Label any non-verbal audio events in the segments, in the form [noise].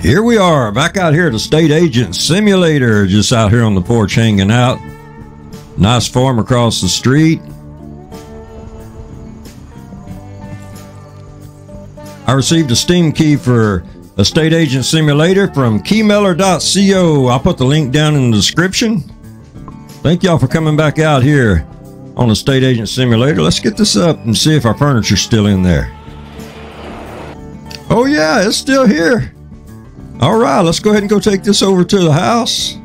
Here we are, back out here at the Estate Agent Simulator, just out here on the porch hanging out. Nice farm across the street. I received a Steam key for Estate Agent Simulator from keymailer.co. I'll put the link down in the description. Thank y'all for coming back out here on the Estate Agent Simulator. Let's get this up and see if our furniture's still in there. Oh, yeah, it's still here. All right, let's go ahead and go take this over to the house.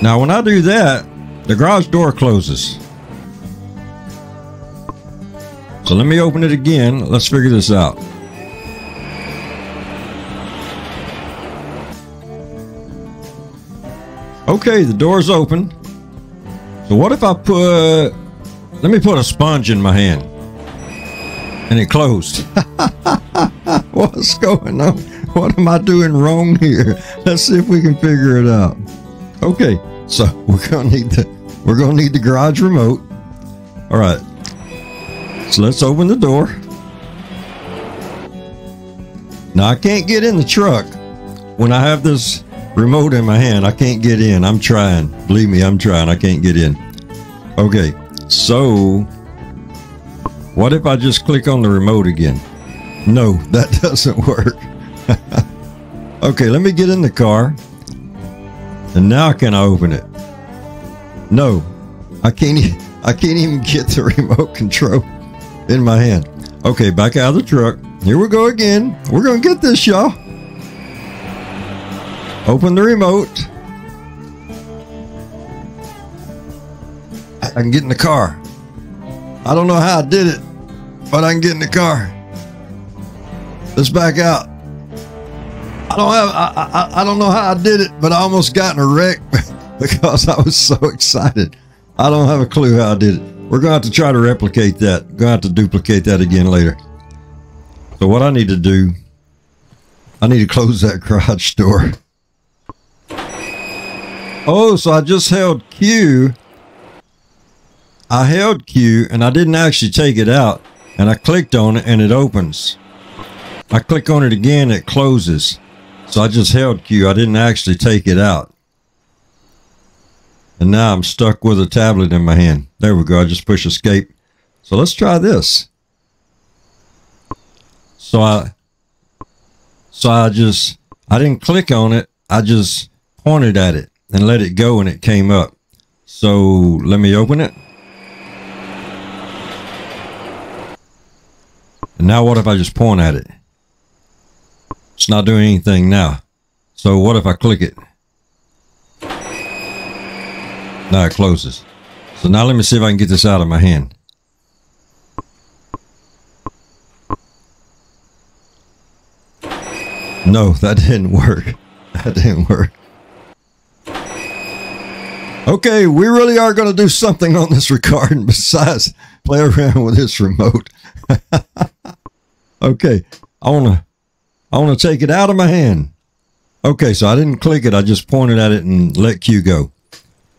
Now, when I do that, the garage door closes. So let me open it again. Let's figure this out. Okay, the door's open. So what if I put, let me put a sponge in my hand and it closed. [laughs] What's going on? What am I doing wrong here? Let's see if we can figure it out. Okay, so [laughs] we're gonna need the we're gonna need the garage remote. All right. So let's open the door. Now I can't get in the truck when I have this remote in my hand. I can't get in. I'm trying. Believe me, I'm trying. I can't get in. Okay, so what if I just click on the remote again? No, [laughs] that doesn't work. [laughs] okay, let me get in the car. And now can I open it? No, I can't. e- [laughs] I can't even get the remote control in my hand. Okay, back out of the truck. Here we go again. We're gonna get this, y'all. Open the remote. I can get in the car. I don't know how I did it, but I can get in the car. Let's back out. I don't have. I, I, I don't know how I did it, but I almost got in a wreck [laughs] because I was so excited. I don't have a clue how I did it. We're gonna have to try to replicate that. Gonna have to duplicate that again later. So what I need to do, I need to close that [laughs] garage door. Oh, so I just held Q. I held Q and I didn't actually take it out. And I clicked on it and it opens. I click on it again, it closes. So I just held Q. I didn't actually take it out. And now I'm stuck with a tablet in my hand. There we go. I just push escape. So let's try this. So I so I just I didn't click on it. I just pointed at it and let it go and it came up. So let me open it. And now what if I just point at it? It's not doing anything now. So what if I click it? Now it closes. So now let me see if I can get this out of my hand. No, [laughs] that didn't work. That didn't work. Okay, we really are going to do something on this [laughs] recording besides play around with this remote. [laughs] okay, I want to I want to take it out of my hand. Okay, so I didn't click it. I just pointed at it and let Q go.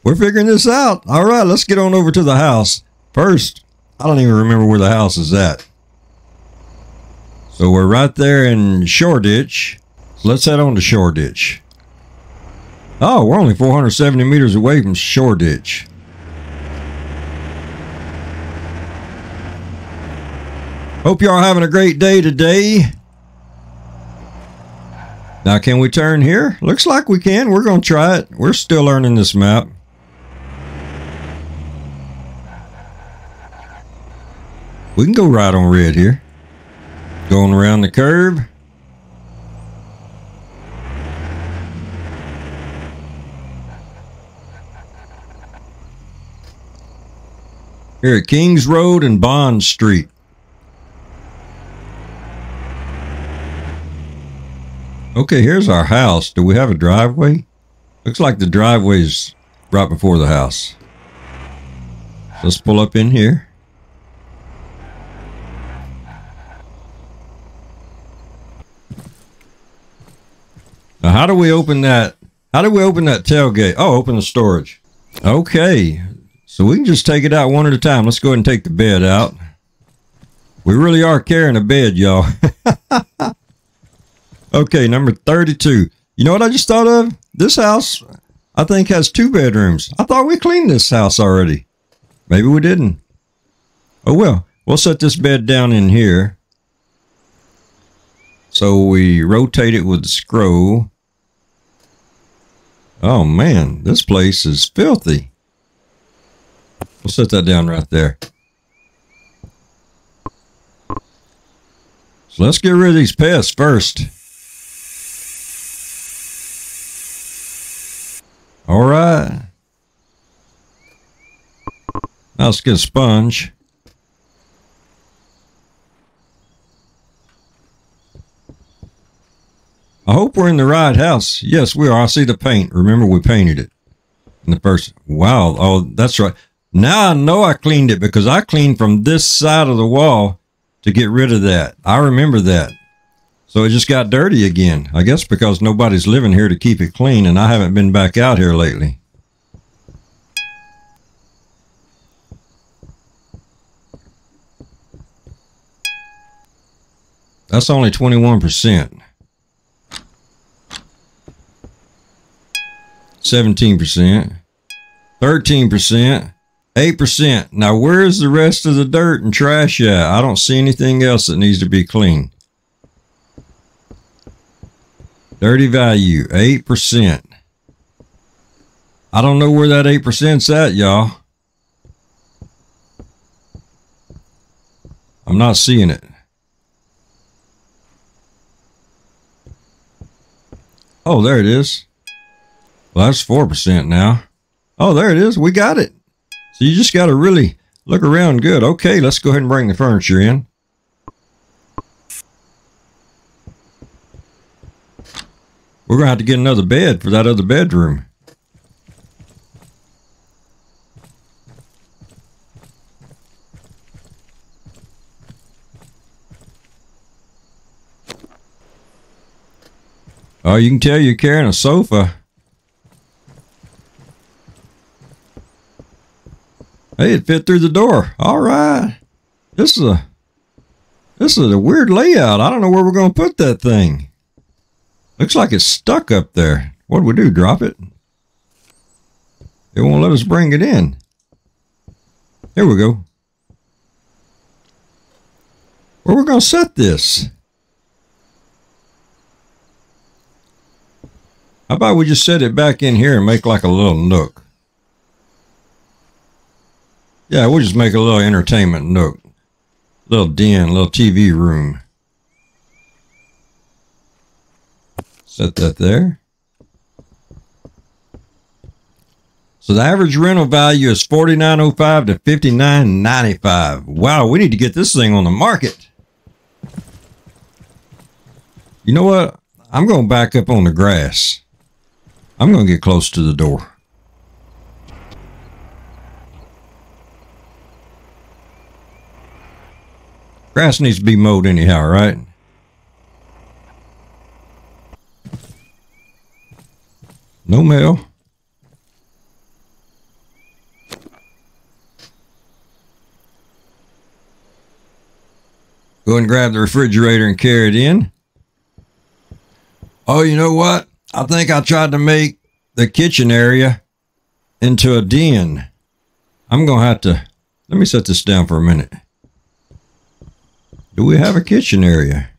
We're figuring this out. All right, let's get on over to the house. First, I don't even remember where the house is at. So we're right there in Shoreditch. Let's head on to Shoreditch. Oh, we're only 470 meters away from Shoreditch. Hope y'all having a great day today. Now, can we turn here? Looks like we can. We're going to try it. We're still learning this map. We can go right on red here. Going around the curve. Here at Kings Road and Bond Street. Okay, here's our house. Do we have a driveway? Looks like the driveway's right before the house. Let's pull up in here. Now, how do we open that? How do we open that tailgate? Oh, open the storage. Okay, so we can just take it out one at a time. Let's go ahead and take the bed out. We really are carrying a bed, y'all. [laughs] okay, number 32. You know what I just thought of? This house, I think, has two bedrooms. I thought we cleaned this house already. Maybe we didn't. Oh, well, we'll set this bed down in here. So we rotate it with the scroll. Oh, man, this place is filthy. We'll set that down right there. So let's get rid of these pests first. All right. Now let's get a sponge. I hope we're in the right house. Yes, we are. I see the paint. Remember, we painted it in the first. Wow. Oh, that's right. Now I know I cleaned it because I cleaned from this side of the wall to get rid of that. I remember that. So it just got dirty again. I guess because nobody's living here to keep it clean and I haven't been back out here lately. That's only 21%. 17%. 13%. 8%. Now, where's the rest of the dirt and trash at? I don't see anything else that needs to be cleaned. Dirty value, 8%. I don't know where that 8%'s at, y'all. I'm not seeing it. Oh, there it is. Well, that's 4% now. Oh, there it is. We got it. So you just got to really look around good. Okay, let's go ahead and bring the furniture in. We're going to have to get another bed for that other bedroom. Oh, you can tell you're carrying a sofa. Hey, it fit through the door. All right. This is a this is a weird layout. I don't know where we're going to put that thing. Looks like it's stuck up there. What do we do? Drop it? It won't let us bring it in. Here we go. Where we going to set this? How about we just set it back in here and make like a little nook? Yeah, we'll just make a little entertainment nook. Little den, little TV room. Set that there. So the average rental value is forty nine oh five to fifty nine ninety five. Wow, we need to get this thing on the market. You know what? I'm going to back up on the grass. I'm going to get close to the door. Grass needs to be mowed anyhow, right? No mail. Go and grab the refrigerator and carry it in. Oh, you know what? I think I tried to make the kitchen area into a den. I'm going to have to, let me set this down for a minute. Do we have a kitchen area?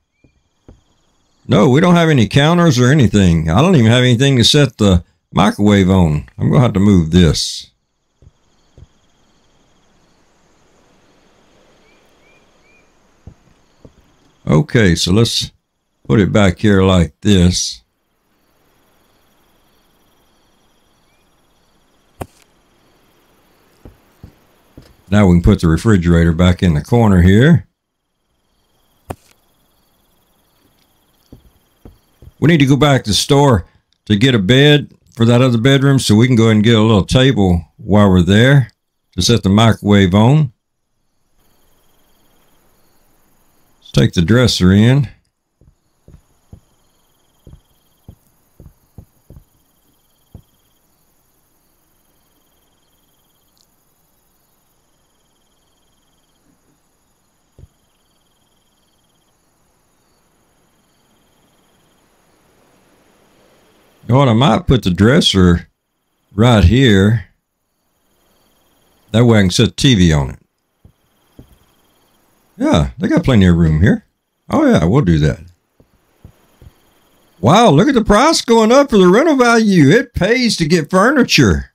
No, we don't have any counters or anything. I don't even have anything to set the microwave on. I'm going to have to move this. Okay, so let's put it back here like this. Now we can put the refrigerator back in the corner here. We need to go back to the store to get a bed for that other bedroom so we can go ahead and get a little table while we're there to set the microwave on. Let's take the dresser in. What? I might put the dresser right here. That way I can set TV on it. Yeah, they got plenty of room here. Oh yeah, we'll do that. Wow, look at the price going up for the rental value. It pays to get furniture.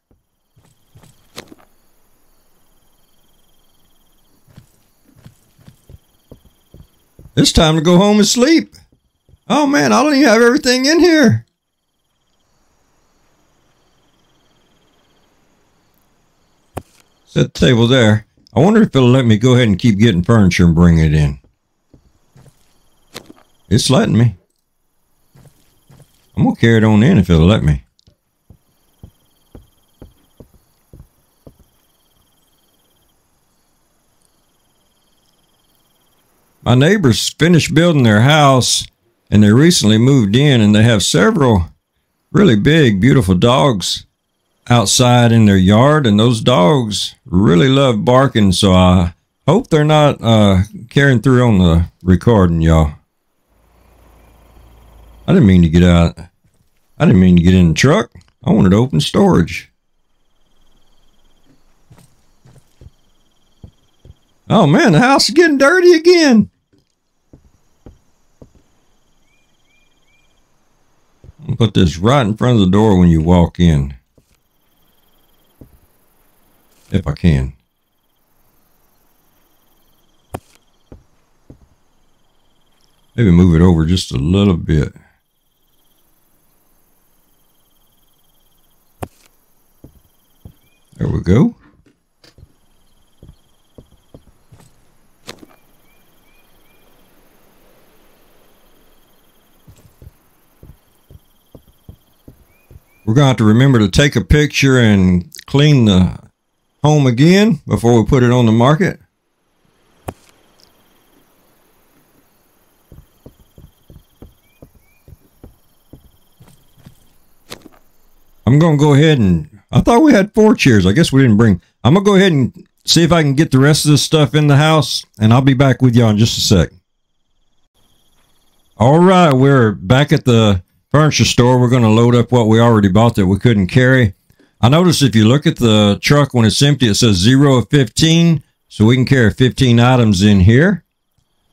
It's time to go home and sleep. Oh man, I don't even have everything in here. Set the table there. I wonder if it'll let me go ahead and keep getting furniture and bring it in. It's letting me. I'm going to carry it on in if it'll let me. My neighbors finished building their house and they recently moved in and they have several really big, beautiful dogs outside in their yard, and those dogs really love barking. So I hope they're not uh, carrying through on the recording, y'all. I didn't mean to get out. I didn't mean to get in the truck. I wanted to open storage. Oh man, the house is getting dirty again. Put this right in front of the door when you walk in if I can. Maybe move it over just a little bit. There we go. We're going to have to remember to take a picture and clean the home again before we put it on the market. I'm going to go ahead and I thought we had four chairs. I guess we didn't bring. I'm going to go ahead and see if I can get the rest of this stuff in the house and I'll be back with y'all in just a sec. All right, we're back at the furniture store. We're going to load up what we already bought that we couldn't carry. I notice if you look at the truck when it's empty, it says zero of 15. So we can carry 15 items in here.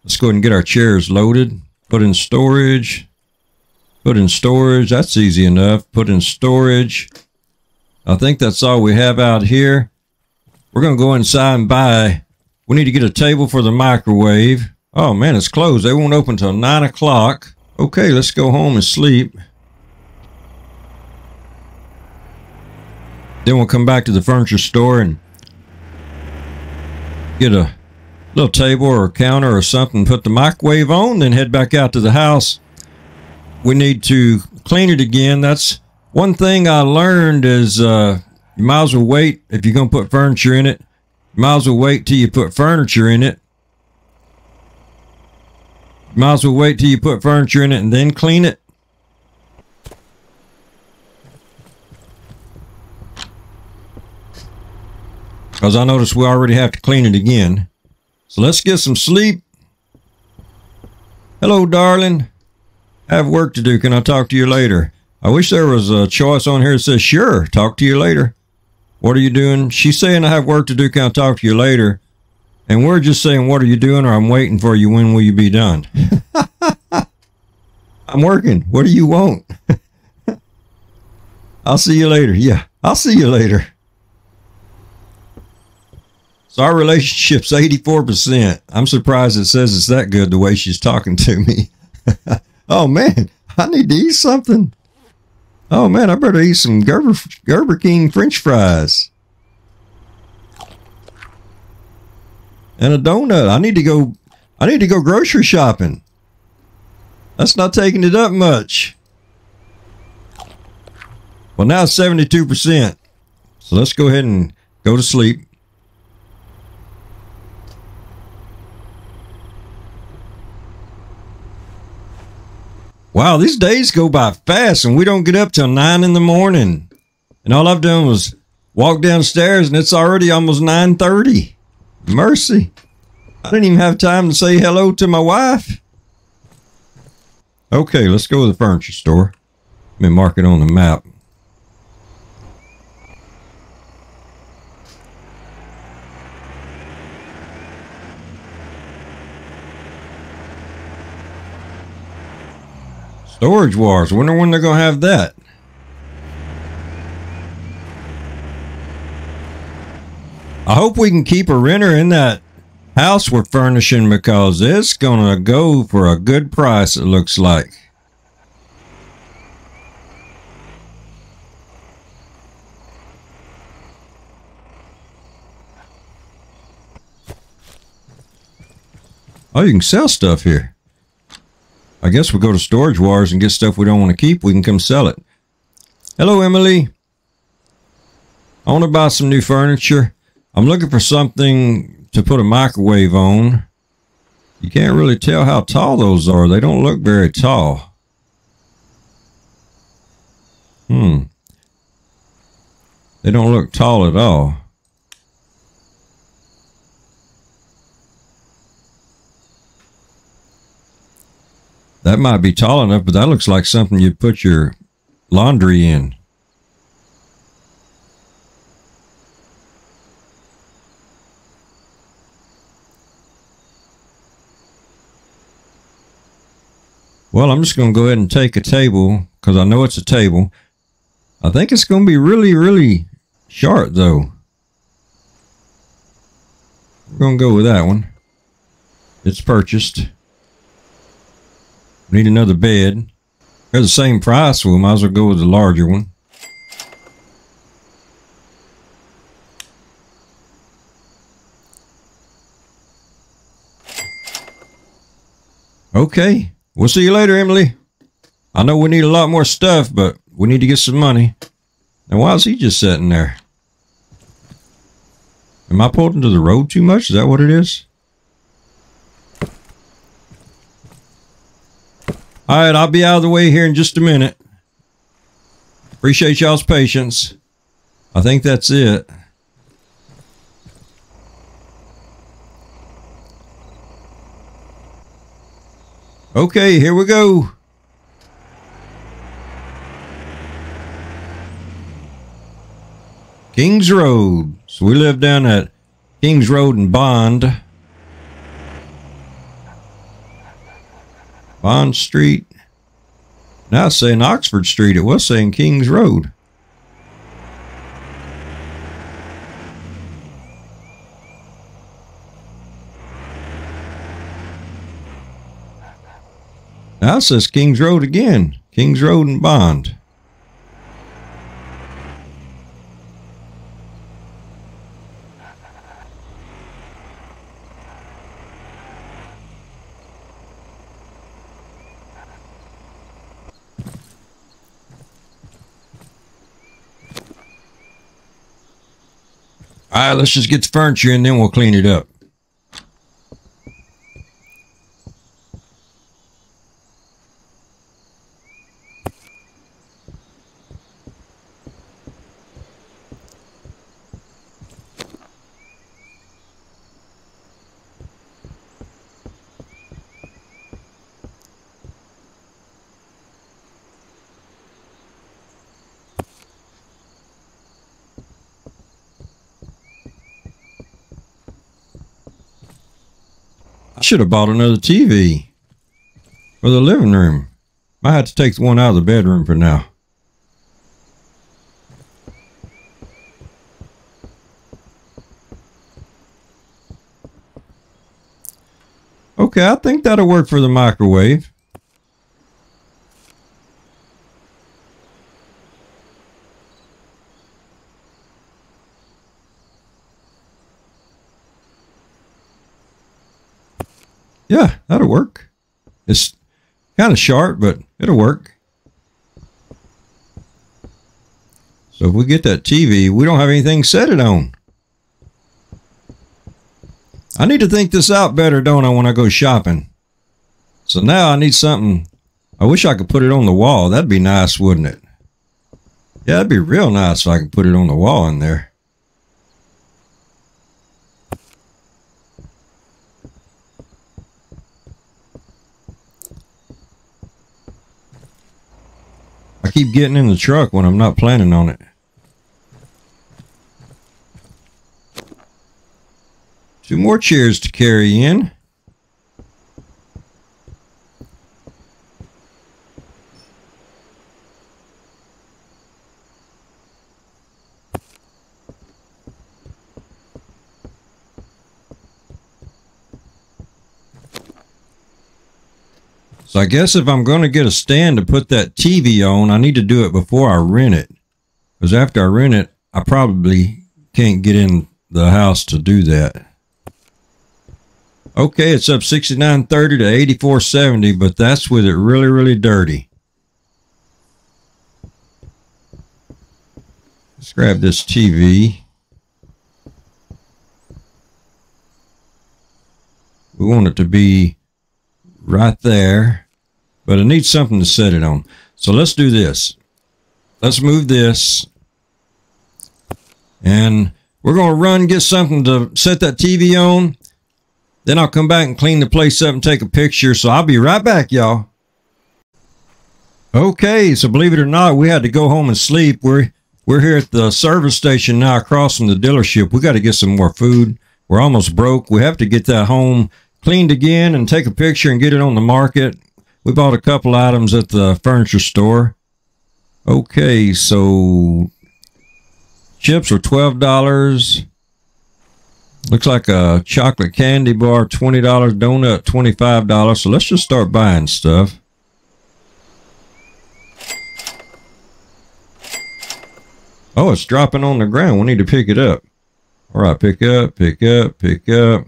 Let's go ahead and get our chairs loaded. Put in storage. Put in storage. That's easy enough. Put in storage. I think that's all we have out here. We're going to go inside and buy. We need to get a table for the microwave. Oh man, it's closed. They won't open until 9 o'clock. Okay, let's go home and sleep. Then we'll come back to the furniture store and get a little table or a counter or something, put the microwave on, then head back out to the house. We need to clean it again. That's one thing I learned is uh, you might as well wait if you're going to put furniture in it. You might as well wait till you put furniture in it. You might as well wait till you put furniture in it and then clean it. Because I noticed we already have to clean it again. So let's get some sleep. Hello, darling. I have work to do. Can I talk to you later? I wish there was a choice on here that says, sure, talk to you later. What are you doing? She's saying I have work to do. Can I talk to you later? And we're just saying, what are you doing? Or I'm waiting for you. When will you be done? [laughs] I'm working. What do you want? [laughs] I'll see you later. Yeah, I'll see you later. So our relationship's 84%. I'm surprised it says it's that good the way she's talking to me. [laughs] oh man, I need to eat something. Oh man, I better eat some Gerber, Gerber King French fries. And a donut. I need to go I need to go grocery shopping. That's not taking it up much. Well, now it's 72%. So let's go ahead and go to sleep. Wow, these days go by fast and we don't get up till nine in the morning. And all I've done was walk downstairs and it's already almost 9.30. Mercy. I didn't even have time to say hello to my wife. Okay, let's go to the furniture store. Let me mark it on the map. Storage Wars. Wonder when they're going to have that. I hope we can keep a renter in that house we're furnishing because it's going to go for a good price, it looks like. Oh, you can sell stuff here. I guess we'll go to Storage Wars and get stuff we don't want to keep. We can come sell it. Hello, Emily. I want to buy some new furniture. I'm looking for something to put a microwave on. You can't really tell how tall those are. They don't look very tall. Hmm. They don't look tall at all. That might be tall enough, but that looks like something you'd put your laundry in. Well, I'm just going to go ahead and take a table because I know it's a table. I think it's going to be really, really short, though. We're going to go with that one. It's purchased. Need another bed. They're the same price, so we might as well go with the larger one. Okay. We'll see you later, Emily. I know we need a lot more stuff, but we need to get some money. And why is he just sitting there? Am I pulled into the road too much? Is that what it is? All right, I'll be out of the way here in just a minute. Appreciate y'all's patience. I think that's it. Okay, here we go. Kings Road. So we live down at Kings Road and Bond. Bond Street. Now it's saying Oxford Street. It was saying Kings Road. Now it says Kings Road again. Kings Road and Bond. All right, let's just get the furniture and then we'll clean it up. Should have bought another TV for the living room. I had to take the one out of the bedroom for now. Okay, I think that'll work for the microwave. Yeah, that'll work. It's kind of sharp, but it'll work. So if we get that TV, we don't have anything set it on. I need to think this out better, don't I, when I go shopping? So now I need something. I wish I could put it on the wall. That'd be nice, wouldn't it? Yeah, that'd be real nice if I could put it on the wall in there. I keep getting in the truck when I'm not planning on it. Two more chairs to carry in. I guess if I'm going to get a stand to put that TV on, I need to do it before I rent it. Because after I rent it, I probably can't get in the house to do that. Okay, it's up 69.30 to 84.70, but that's with it really, really dirty. Let's grab this TV. We want it to be right there, but it needs something to set it on. So let's do this. Let's move this. And we're going to run, get something to set that TV on. Then I'll come back and clean the place up and take a picture. So I'll be right back, y'all. Okay, so believe it or not, we had to go home and sleep. We're we're here at the service station now across from the dealership. We got to get some more food. We're almost broke. We have to get that home cleaned again and take a picture and get it on the market. We bought a couple items at the furniture store. Okay, so chips are $12. Looks like a chocolate candy bar, $20, donut, $25. So let's just start buying stuff. Oh, it's dropping on the ground. We need to pick it up. All right, pick up, pick up, pick up.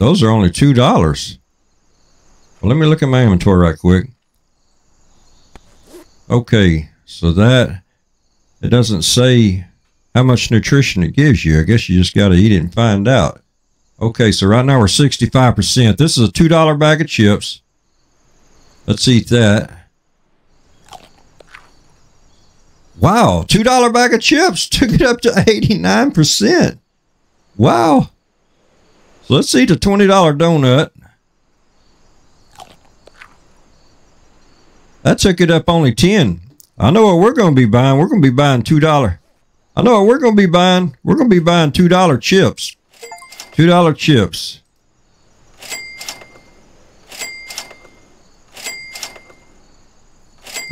Those are only $2. Let me look at my inventory right quick. Okay, so that, it doesn't say how much nutrition it gives you. I guess you just got to eat it and find out. Okay, so right now we're 65%. This is a $2 bag of chips. Let's eat that. Wow, $2 bag of chips [laughs] took it up to 89%. Wow. So let's eat a $20 donut. That took it up only 10. I know what we're going to be buying. We're going to be buying $2. I know what we're going to be buying. We're going to be buying $2 chips. $2 chips.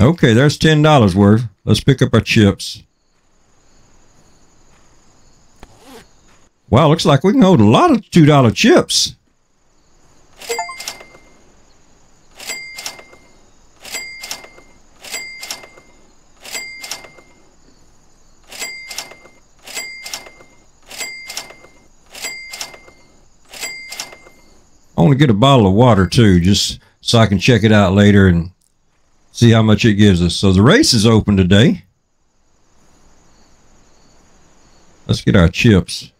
Okay, there's $10 worth. Let's pick up our chips. Wow, looks like we can hold a lot of $2 chips. Want to get a bottle of water too, just so I can check it out later and see how much it gives us. So the race is open today. Let's get our chips.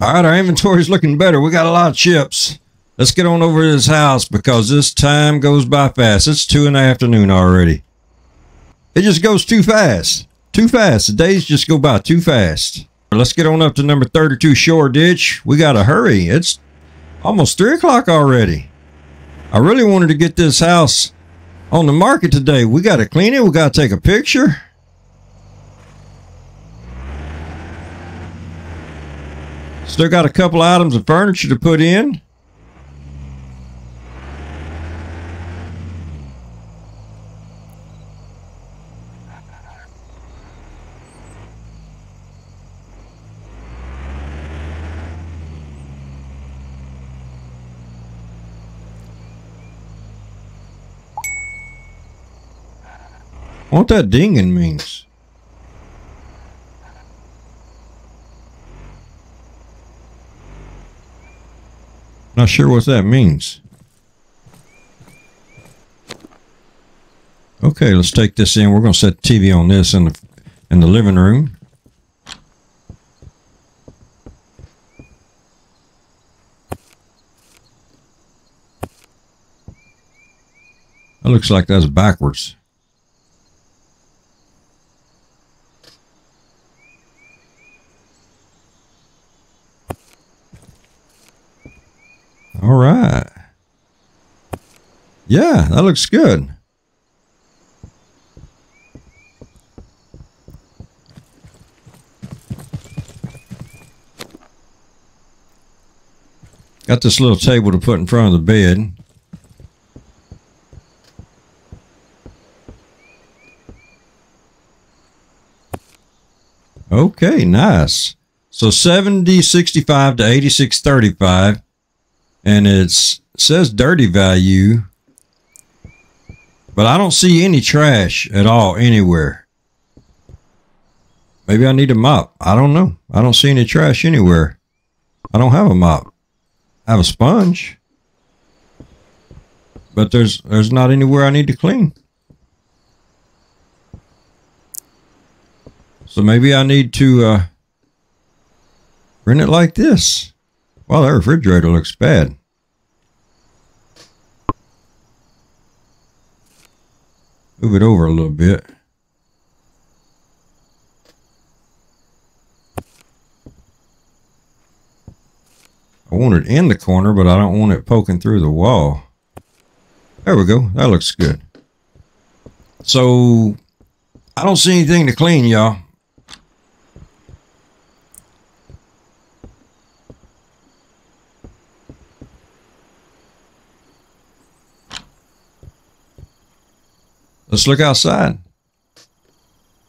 All right, our inventory is looking better. We got a lot of chips. Let's get on over to this house because this time goes by fast. It's two in the afternoon already. It just goes too fast. Too fast. The days just go by too fast. Let's get on up to number 32 Shoreditch. We got to hurry. It's almost 3 o'clock already. I really wanted to get this house on the market today. We got to clean it. We got to take a picture. Still got a couple items of furniture to put in. What that dinging means. Not sure what that means. Okay, let's take this in. We're going to set TV on this in the in the living room. That looks like that's backwards. All right. Yeah, that looks good. Got this little table to put in front of the bed. Okay, nice. So 70, 65 to 86, 35. And it's says dirty value, but I don't see any trash at all anywhere. Maybe I need a mop. I don't know. I don't see any trash anywhere. I don't have a mop. I have a sponge. But there's there's not anywhere I need to clean. So maybe I need to uh, rent it like this. Well, that refrigerator looks bad. Move it over a little bit. I want it in the corner, but I don't want it poking through the wall. There we go. That looks good. So, I don't see anything to clean, y'all. Let's look outside.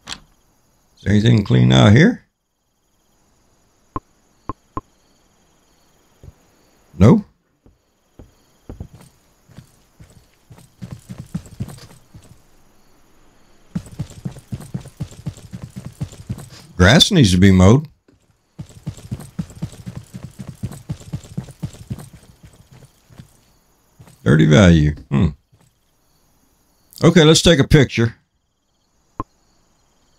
Is anything clean out here? No? Grass needs to be mowed. Dirty value. Hmm. Okay, let's take a picture.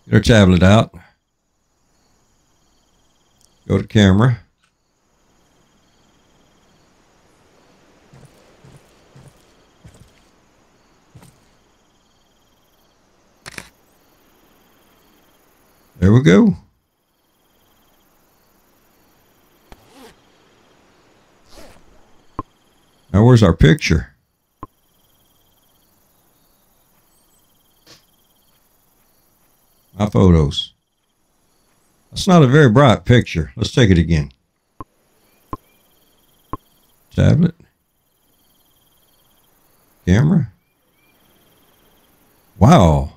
Get our tablet out. Go to camera. There we go. Now where's our picture? My photos. That's not a very bright picture. Let's take it again. Tablet. Camera. Wow.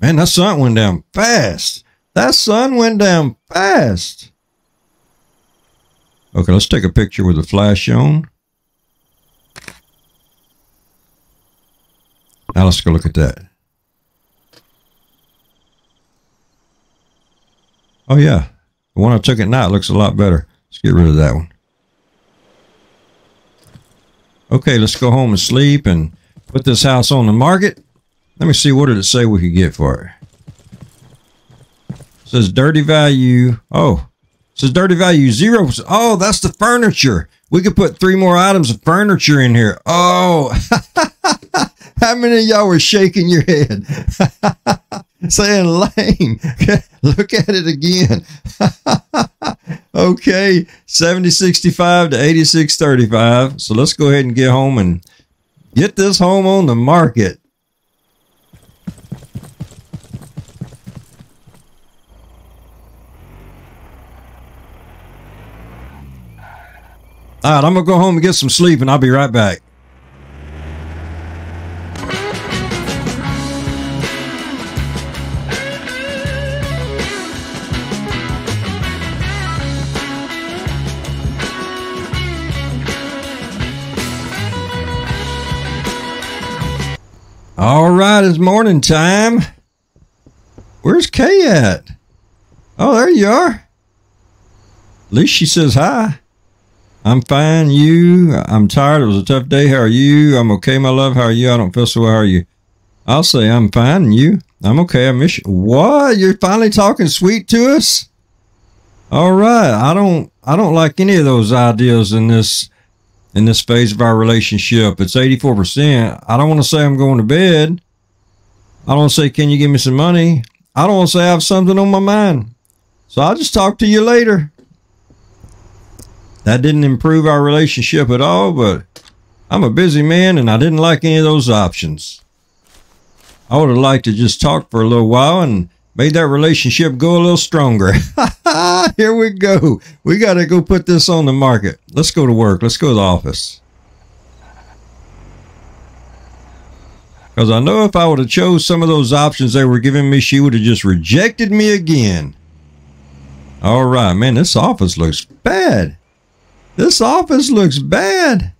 Man, that sun went down fast. That sun went down fast. Okay, let's take a picture with the flash on. Now let's go look at that. Oh yeah, the one I took at night looks a lot better. Let's get rid of that one. Okay, let's go home and sleep and put this house on the market. Let me see what did it say we could get for it. it says dirty value. Oh, says dirty value zero. Oh, that's the furniture. We could put three more items of furniture in here. Oh, [laughs] how many of y'all were shaking your head? [laughs] [laughs] saying lame. [laughs] Look at it again. [laughs] okay, 7065 to 8635. So let's go ahead and get home and get this home on the market. All right, I'm going to go home and get some sleep and I'll be right back. Morning time. Where's Kay at? Oh, there you are. At least she says hi. I'm fine. You? I'm tired. It was a tough day. How are you? I'm okay, my love. How are you? I don't feel so well. How are you? I'll say I'm fine. And you? I'm okay. I miss you. What? You're finally talking sweet to us? All right. I don't. I don't like any of those ideas in this in this phase of our relationship. It's 84%. I don't want to say I'm going to bed. I don't say, can you give me some money? I don't want to say I have something on my mind. So I'll just talk to you later. That didn't improve our relationship at all, but I'm a busy man and I didn't like any of those options. I would have liked to just talk for a little while and made that relationship go a little stronger. [laughs] Here we go. We got to go put this on the market. Let's go to work. Let's go to the office. Because I know if I would have chose some of those options they were giving me, she would have just rejected me again. All right, man, this office looks bad. This office looks bad.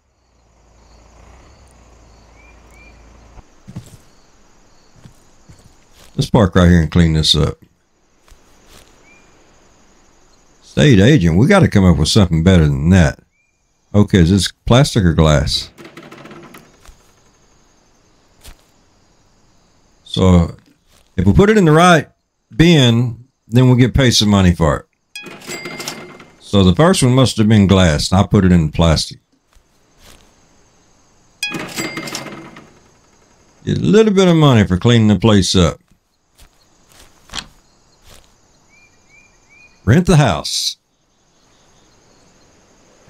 Let's park right here and clean this up. State agent, we got to come up with something better than that. Okay, is this plastic or glass? So if we put it in the right bin, then we'll get paid some money for it. So the first one must have been glass. I put it in plastic. Get a little bit of money for cleaning the place up. Rent the house.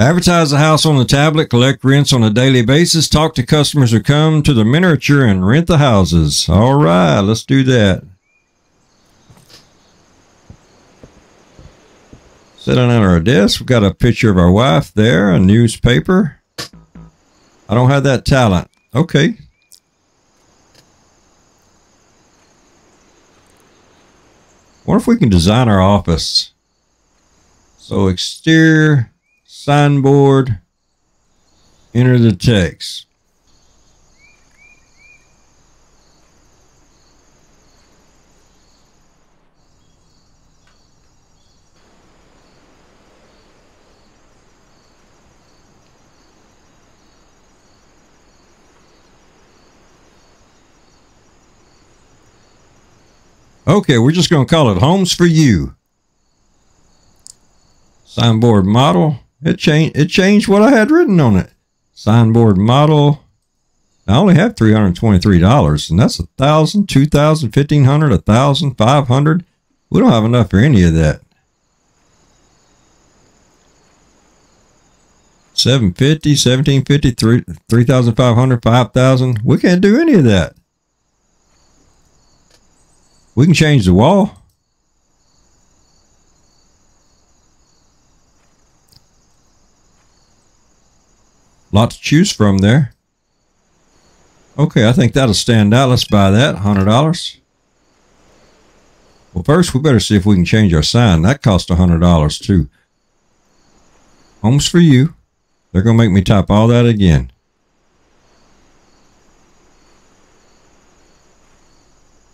Advertise the house on the tablet, collect rents on a daily basis, talk to customers who come to the miniature and rent the houses. All right, let's do that. Sitting at our desk, we've got a picture of our wife there, a newspaper. I don't have that talent. Okay. What if we can design our office? So exterior signboard, enter the text. Okay, we're just going to call it Homes for You. Signboard model. It changed. It changed what I had written on it. Signboard model. I only have three hundred twenty-three dollars, and that's a thousand, two thousand, fifteen hundred, a thousand, five hundred. We don't have enough for any of that. Seven fifty, seventeen fifty, three three thousand five hundred, five thousand. We can't do any of that. We can change the wall. Lot to choose from there. Okay, I think that'll stand out. Let's buy that. $100. Well, first we better see if we can change our sign. That costs $100 too. Homes for you. They're going to make me type all that again.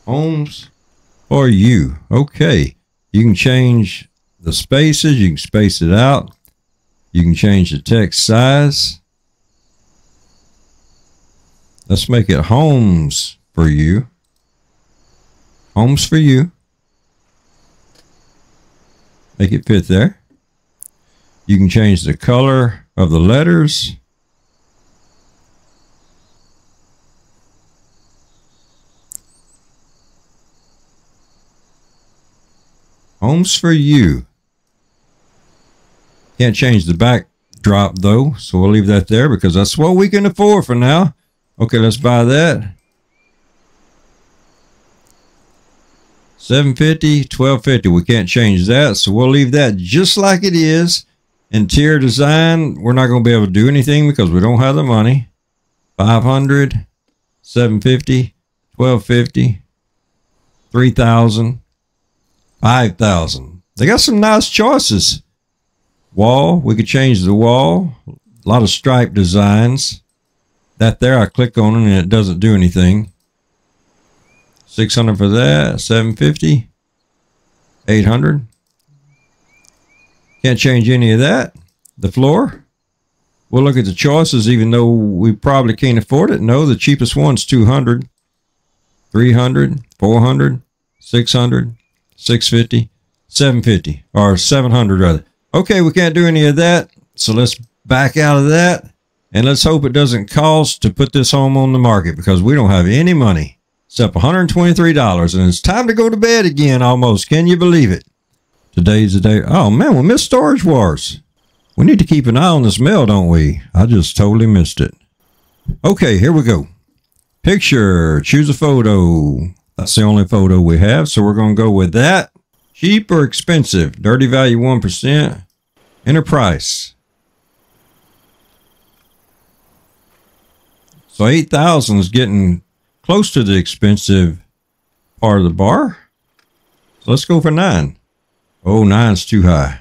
Homes for you. Okay. You can change the spaces. You can space it out. You can change the text size. Let's make it homes for you. Homes for you. Make it fit there. You can change the color of the letters. Homes for you. Can't change the backdrop though, so we'll leave that there because that's what we can afford for now. Okay, let's buy that. 750, 1250. We can't change that, so we'll leave that just like it is. Interior design, we're not going to be able to do anything because we don't have the money. 500, 750, 1250, 3000, 5000. They got some nice choices. Wall, we could change the wall. A lot of stripe designs. That there, I click on it and it doesn't do anything. 600 for that, 750, 800. Can't change any of that. The floor, we'll look at the choices even though we probably can't afford it. No, the cheapest one's 200, 300, 400, 600, 650, 750, or 700 rather. Okay, we can't do any of that. So let's back out of that. And let's hope it doesn't cost to put this home on the market because we don't have any money except $123. And it's time to go to bed again almost. Can you believe it? Today's the day. Oh man, we missed Storage Wars. We need to keep an eye on this mail, don't we? I just totally missed it. Okay, here we go. Picture, choose a photo. That's the only photo we have, so we're going to go with that. Cheap or expensive? Dirty value 1%. Enter price. So 8,000 is getting close to the expensive part of the bar. So let's go for 9. Oh, nine's too high.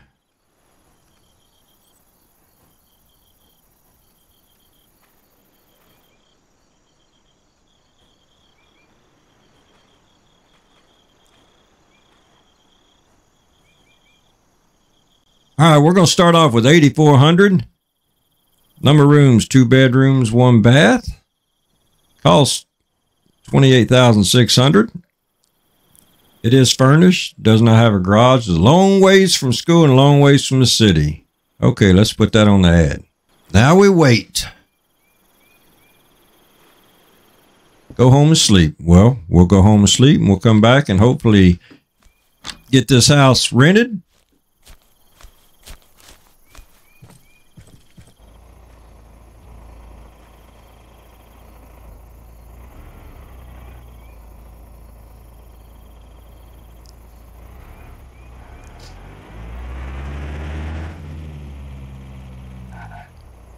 All right, we're going to start off with 8,400. Number rooms, two bedrooms, one bath. Cost 28,600. It is furnished, does not have a garage. It's a long ways from school and a long ways from the city. Okay, let's put that on the ad. Now we wait. Go home and sleep. Well, we'll go home and sleep and we'll come back and hopefully get this house rented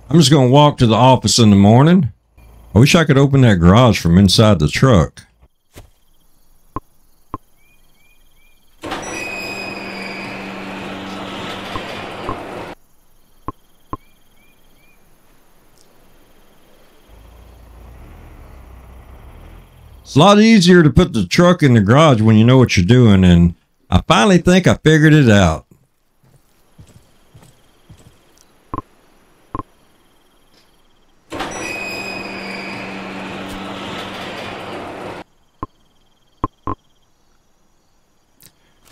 I'm just going to walk to the office in the morning. I wish I could open that garage from inside the truck. It's a lot easier to put the truck in the garage when you know what you're doing, and I finally think I figured it out.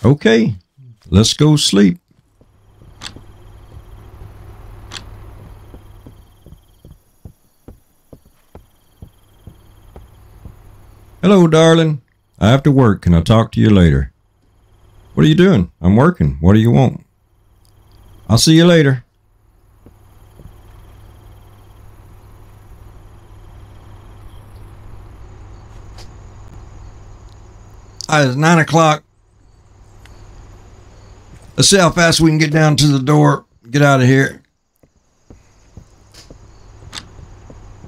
Okay, let's go sleep. Hello, darling. I have to work. Can I talk to you later? What are you doing? I'm working. What do you want? I'll see you later. It's nine o'clock. Let's see how fast we can get down to the door. Get out of here.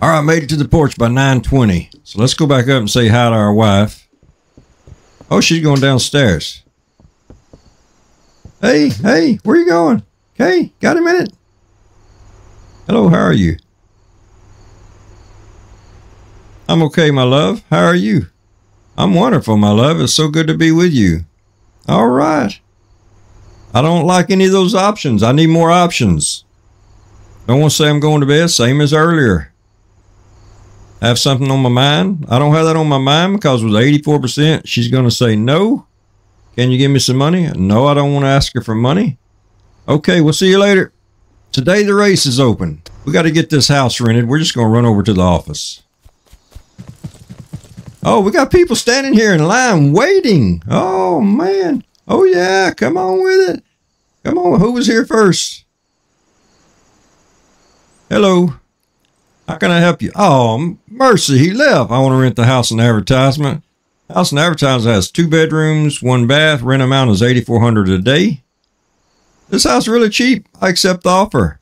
All right, made it to the porch by 9:20. So let's go back up and say hi to our wife. Oh, she's going downstairs. Hey, hey, where you going? Okay, got a minute? Hello, how are you? I'm okay, my love. How are you? I'm wonderful, my love. It's so good to be with you. All right. I don't like any of those options. I need more options. Don't want to say I'm going to bed, same as earlier. I Have something on my mind. I don't have that on my mind because with 84%, she's going to say no. Can you give me some money? No, I don't want to ask her for money. Okay, we'll see you later. Today the race is open. We got to get this house rented. We're just going to run over to the office. Oh, we got people standing here in line waiting. Oh, man. Oh, yeah. Come on with it. Come on, who was here first? Hello. How can I help you? Oh, mercy, he left. I want to rent the house and advertisement. House and advertisement has two bedrooms, one bath. Rent amount is eighty four hundred a day. This house really cheap. I accept the offer.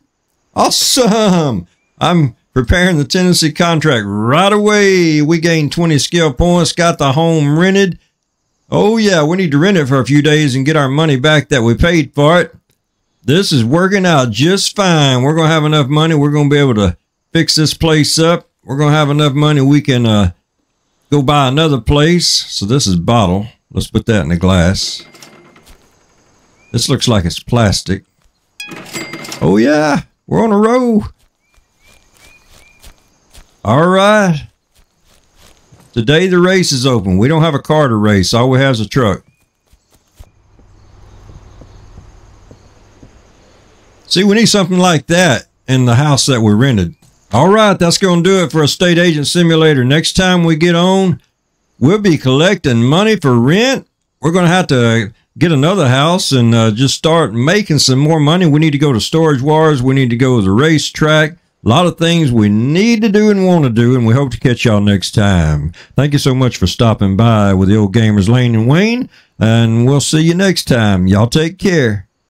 Awesome. I'm preparing the tenancy contract right away. We gained 20 skill points, got the home rented, Oh, yeah, we need to rent it for a few days and get our money back that we paid for it. This is working out just fine. We're going to have enough money. We're going to be able to fix this place up. We're going to have enough money we can uh, go buy another place. So this is bottle. Let's put that in a glass. This looks like it's plastic. Oh, yeah, we're on a roll. All right. Today the race is open. We don't have a car to race. All we have is a truck. See, we need something like that in the house that we rented. All right, that's going to do it for Estate Agent Simulator. Next time we get on, we'll be collecting money for rent. We're going to have to get another house and uh, just start making some more money. We need to go to Storage Wars. We need to go to the racetrack. A lot of things we need to do and want to do, and we hope to catch y'all next time. Thank you so much for stopping by with the old gamers Layne and Wayne, and we'll see you next time. Y'all take care.